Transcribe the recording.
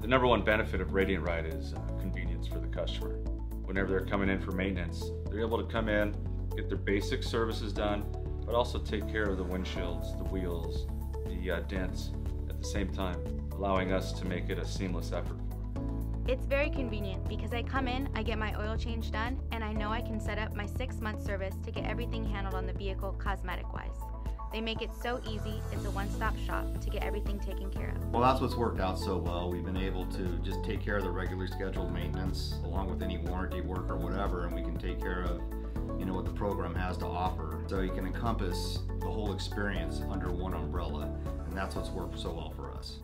The number one benefit of Radiant Ride is uh, convenience for the customer. Whenever they're coming in for maintenance, they're able to come in, get their basic services done, but also take care of the windshields, the wheels, the uh, dents at the same time, allowing us to make it a seamless effort. It's very convenient because I come in, I get my oil change done, and I know I can set up my six month service to get everything handled on the vehicle cosmetic wise. They make it so easy, it's a one stop shop to get everything taken care of. Well, that's what's worked out so well. We've been able to just take care of the regularly scheduled maintenance along with any warranty work or whatever, and we can take care of you know what the program has to offer. So you can encompass the whole experience under one umbrella, and that's what's worked so well for us.